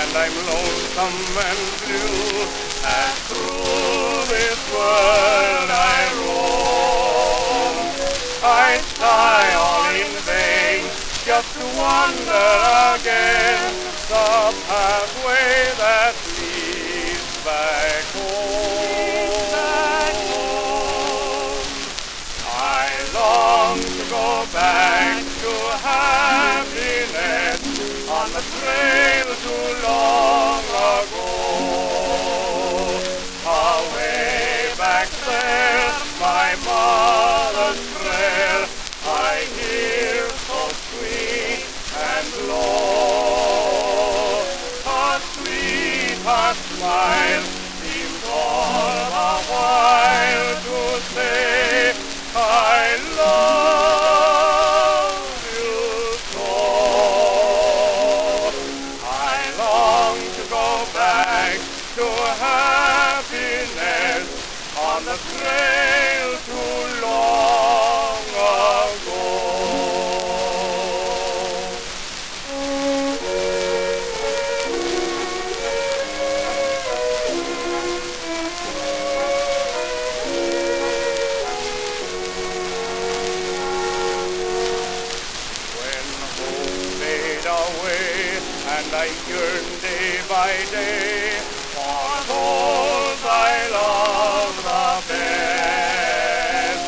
and I'm lonesome and blue, and through this world I roam. I sigh all in vain, just to wander again, the pathway that leads back home. My mother's and I yearn day by day for those I love the best,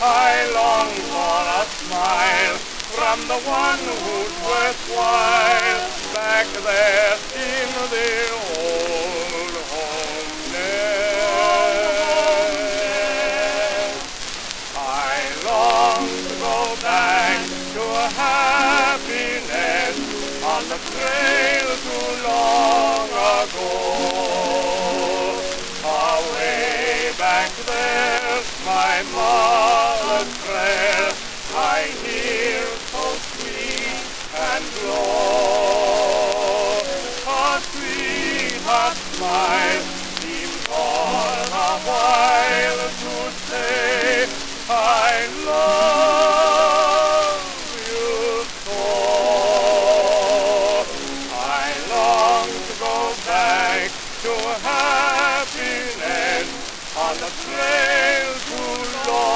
I long for a smile from the one who's worthwhile. Back there in the back there, my mother's prayer, I hear so sweet and low. A sweetheart smile seems all a while to say, I love you so. I long to go back to her. Trail to Lord.